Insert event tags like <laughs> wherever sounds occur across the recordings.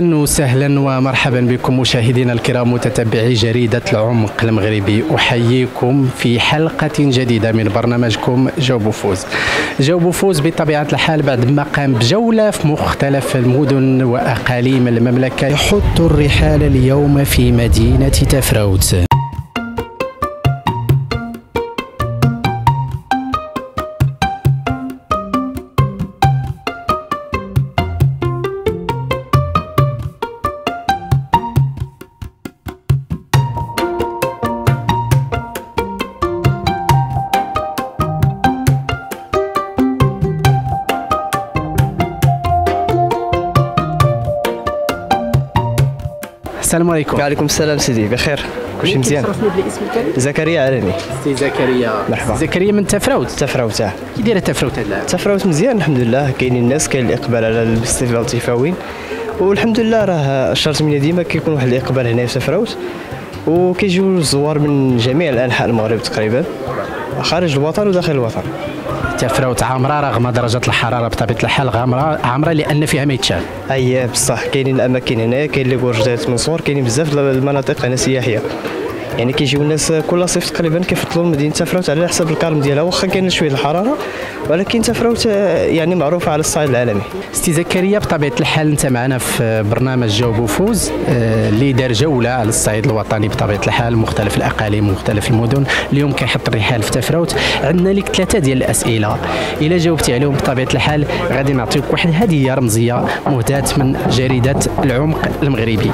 أهلا وسهلا ومرحبا بكم مشاهدينا الكرام متتبعي جريدة العمق المغربي. أحييكم في حلقة جديدة من برنامجكم جاوبوا فوز جاوبوا فوز بطبيعة الحال بعد ما قام بجولة في مختلف المدن وأقاليم المملكة. يحط الرحال اليوم في مدينة تفراوت. السلام عليكم. وعليكم السلام سيدي بخير. كلشي مزيان. زكريا علني سي زكريا. مرحبا. زكريا من تفراوت. تفراوت آه. كي دايره تفراوت هاد العام تفراوت مزيان الحمد لله كاينين الناس كاين الإقبال على الاستقبال التفاوين والحمد لله راه الشهر 8 ديما كيكون واحد الإقبال هنا في تفراوت. وكيجيو الزوار من جميع الأنحاء المغرب تقريبا. خارج الوطن وداخل الوطن. تفراوت عامرة رغم درجات الحرارة بطبيعة الحال عامره عامرة لأن فيها ما يتشاف. أي بصح كاينين الاماكن هنا كاين لي من صور كاينين بزاف المناطق هنا سياحية. يعني كيجيو الناس كل صيف تقريبا كيفضلوا مدينه تفراوت على حسب ال calme ديالها. واخا كاين شوية الحرارة ولكن تفراوت يعني معروفة على الصعيد العالمي. سي زكريا بطبيعة الحال أنت معنا في برنامج جاوب وفوز آه، اللي دار جولة على الصعيد الوطني بطبيعة الحال. مختلف الأقاليم ومختلف المدن. اليوم كيحط الرحال في تفراوت. عندنا لك ثلاثة ديال الأسئلة. إلا جاوبتي عليهم بطبيعة الحال غادي نعطيك واحد الهديه رمزية مهداة من جريدة العمق المغربي.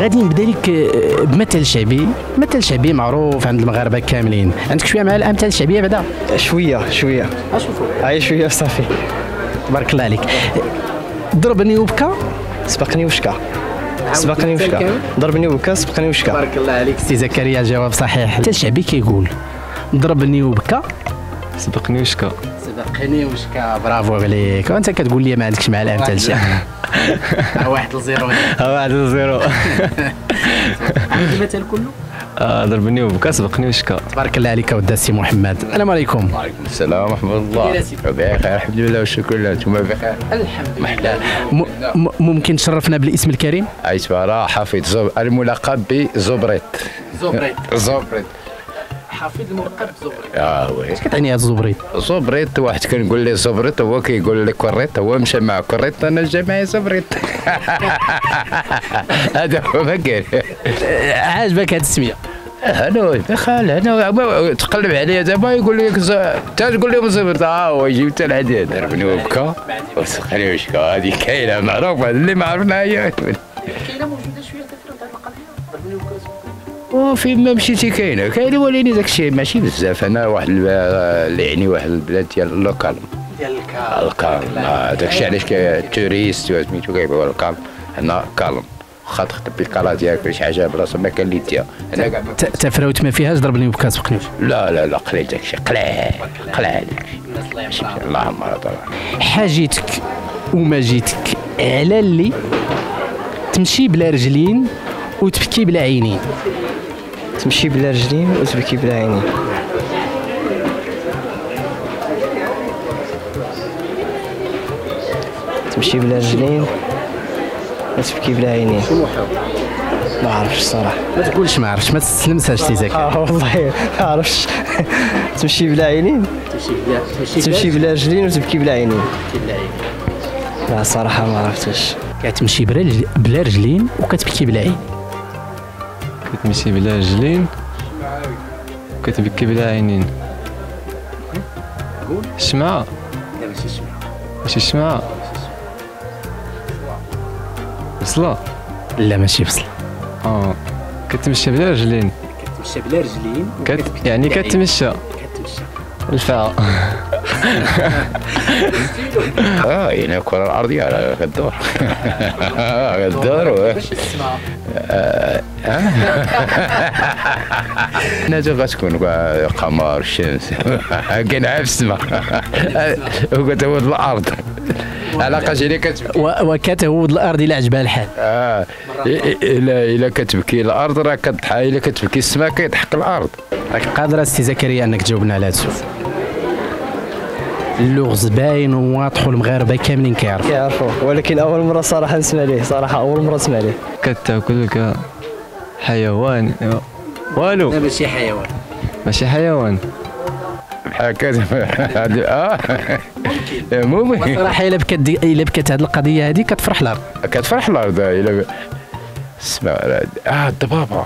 غادي نبدأ لك آه، بمثل شعبي. مثل شعبي معروف عند المغاربة كاملين. عندك شوية مع الأمثال الشعبيه بعدا؟ شوية شوية. أي شوية صافي تبارك الله عليك. ضربني وبكى؟ سبقني وشكا. سبقني وشكا. ضربني وبكى سبقني وشكا. بارك الله عليك. سي زكريا الجواب صحيح. حتى الشعبي كيقول ضربني وبكى؟ سبقني وشكا. سبقني وشكا. برافو عليك. وأنت كتقول لي ما عندكش مع الأمثال الشعبي واحد ل zéro. <laughs> واحد zéro <laughs> عندي المثل كله؟ ضربني وبكى سبقني وشكا تبارك الله عليك ودى سي محمد. السلام عليكم. السلام ورحمة الله. بخير الحمد لله والشكر لله. أنتم بخير؟ الحمد لله. ممكن تشرفنا بالاسم الكريم؟ راه حفيظ زب... الملقب بزبريت. زبريت. زبريت. حافظ الملقب زبريت آه وي كتعني هذا الزبريت زبريت واحد كنقول لي زبريت هو كيقول لي كريت هو مشى مع كريت أنا جا معايا زبريت <laughs> هذا هو ما كاين عاجبك هذه السمية. أنا دخل أنا تقلب عليا دابا يقول لك انت تقول لهم زبرت آه هو حتى العديد. ضربني وبكى وسخني وشكا هذه كاينة معروفة اللي ما عرفنا هي. كاينة وفين ما مشيتي كاينة. كاينة ولكن داك الشيء. ماشي بزاف. أنا واحد اللي يعني واحد البلاد ديال اللوكال. ديال الكار الكالم. آه، داك الشيء علاش التوريست سميتو كيقولوا الكالم. هنا كالم. واخا تخدم بالكالا ديالك ولا شي حاجة براسها ما كان اللي ديها تفراوت ما فيهاش ضربني وبكى سبقني وشكا لا لا لا قليل داك الشيء. قليل. قليل. اللهم رضا حاجتك وما جيتك على اللي تمشي بلا رجلين وتبكي بلا عينين. تمشي بلا رجلين وتبكي بلا عينين تمشي بلا رجلين وتبكي بلا عينين ما عرفتش الصراحة. ما تقولش ما عرفتش ما تستلمسهاش سي زكي آه والله ما عرفتش. <laughs> تمشي بلا عينين تمشي بلا رجلين وتبكي بلا عينين لا صراحة ما عرفتش. كتمشي بلا بلا رجلين وكتبكي بلا عين كتمشي بلا رجلين كتبكي بلا عينين. الشمعة ماشي الشمعة بصلة لا ماشي بصل آه. كتمشي بلا رجلين كتمشي بلا رجلين كت... يعني كتمشى. الفاء. <laughs> آه هنا الكرة الأرضية على كدور كدور <laughs> و- هنا <laughs> جو غتكون كاع القمر الشمس <laughs> كاين عا في السماء وكتهود الأرض. علاقة اللي كتبكي. و- وكتهود الأرض إلى عجبها الحال. آه. الا إلا كتبكي الأرض راه كتضحك إلا كتبكي السماء كيضحك الأرض. راك قادرة سي زكريا أنك تجاوبنا على هذا السؤال. اللغز باين وواضح والمغاربه كاملين كيعرفوا. كيعرفوا. ولكن أول مرة صراحة نسمع ليه. صراحة أول مرة نسمع ليه. كتأكل ك حيوان. والو. ماشي حيوان. ماشي حيوان. هكذا آه. ممكن صراحة إلا بكات دي- إلا بكات هذه القضية هذه كتفرح الأرض كتفرح الأرض إلا اسمع آه الضبابة.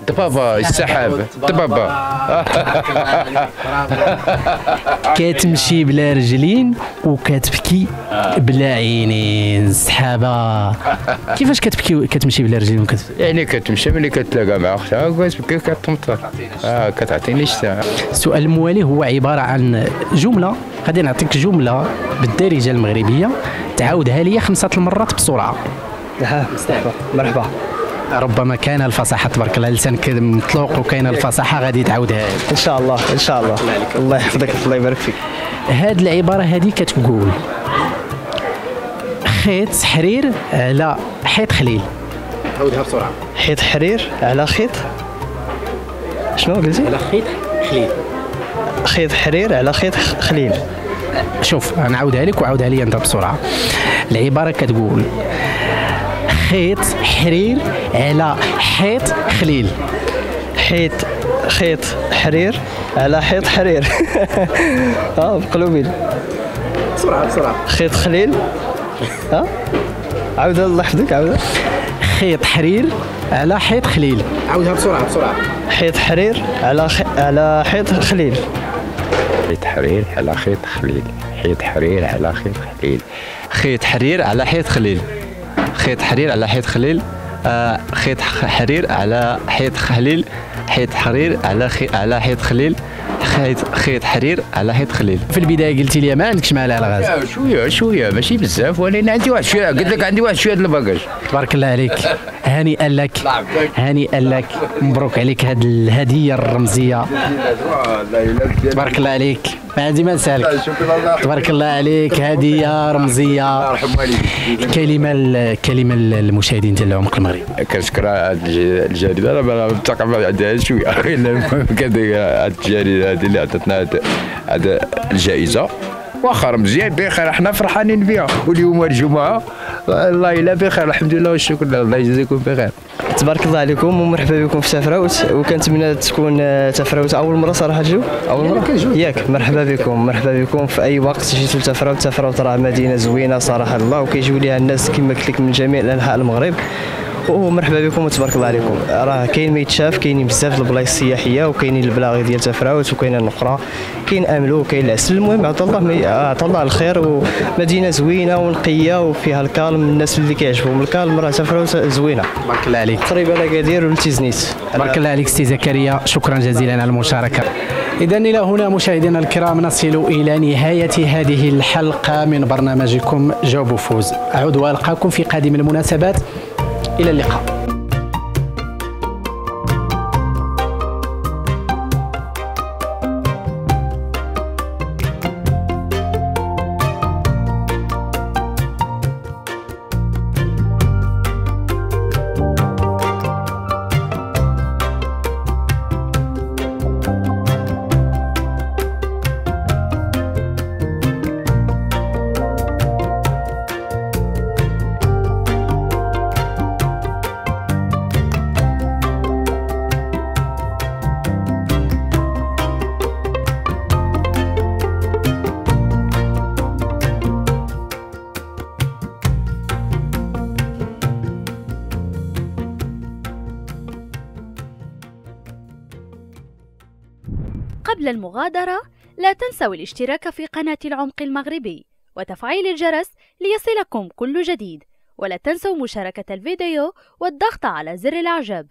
الضبابه السحاب الضبابه كتمشي بلا رجلين وكتبكي بلا عينين السحابه كيفاش كتبكي كتمشي بلا رجلين وكتبكي يعني كتمشي ملي كتلاقى مع اختها كتبكي كتمطر آه كتعطيني الشتاء السؤال الموالي هو عباره عن جمله غادي نعطيك جمله بالدارجه المغربيه تعاودها لي خمسه المرات بسرعة مرحبا ربما كان الفصاحة تبارك الله لسانك مطلوق وكاين الفصاحة غادي تعاودها. لي. إن شاء الله إن شاء الله. الله يحفظك الله يبارك فيك. هاد العبارة هذه كتقول خيط حرير على حيط خليل. عاودها بسرعة. حيط حرير على خيط. شنو قلتي؟ على خيط خليل. خيط حرير على خيط خ- خليل. شوف أنا عاودها لك وعاودها لي أنت بسرعة. العبارة كتقول خيط حرير على حيط خليل. حيط خيط حرير على حيط حرير. <laughs> آه بقلوبين بسرعة بسرعة. خيط خليل. ها عاودها الله يحفظك عاودها خيط حرير على حيط خليل. عاودها بسرعة بسرعة. حيط حرير على خ... على حيط خليل. خيط حرير على خيط خليل. خيط حرير على خيط خليل. خيط حرير على حيط خليل. خيط حرير على حيط خليل آه خيط حرير على حيط خليل حيط حرير على خي... على حيط خليل خيط خيط حرير على حيط خليل. في البداية قلتي لي ما عندكش مال على الغاز لا، شوية شوية ماشي بزاف. ولكن عندي واحد شوية قلت لك عندي واحد شوية الباكاج تبارك الله عليك. <laughs> هنيئا لك هنيئا لك مبروك عليك هذه الهديه الرمزية. تبارك الله عليك. ما عندي ما نسالك تبارك الله عليك. هديه رمزية. كلمة الكلمة للمشاهدين ديال العمق المغربي. كنشكر هاد الج- الجريده راه الثقافه عندها شوية. الا المهم كذا هاد الجريده هادي اللي عطاتنا هاد الجائزة. واخا مزيان بخير. حنا فرحانين بها. واليوم الجمعة الله إلا بخير. الحمد لله والشكر. لله الله يجزيكم بخير. تبارك الله عليكم ومرحبا بكم في تفراوت وكنتمنى تكون آه، تفراوت أول مرة صراحة تجيو أول مرة؟ ياك مرحبا بكم مرحبا بكم في أي وقت جيتوا لتفراوت تفراوت راه مدينة زوينة صراحة. الله وكيجيو ليها الناس كما قلت لك من جميع أنحاء المغرب. ومرحبا بكم وتبارك الله عليكم. راه كاين ما يتشاف كاينين بزاف البلايص السياحية وكاينين البلاغي ديال تفراوت وكاين النقرة. كاين آملو وكاين العسل. المهم عطا الله عطا الله الخير ومدينة زوينة ونقية وفيها ال calme الناس اللي كيعجبهم ال calme. راه تفراوت زوينة. تبارك الله عليك. قريبه لاكادير ولتيزنيت بارك الله عليك سي زكريا. شكرا جزيلا على المشاركة. إذا إلى هنا مشاهدينا الكرام نصل إلى نهاية هذه الحلقة من برنامجكم جاوب وفوز أعود وألقاكم في قادم المناسبات. إلى اللقاء. قبل المغادرة لا تنسوا الاشتراك في قناة العمق المغربي وتفعيل الجرس ليصلكم كل جديد. ولا تنسوا مشاركة الفيديو والضغط على زر الإعجاب.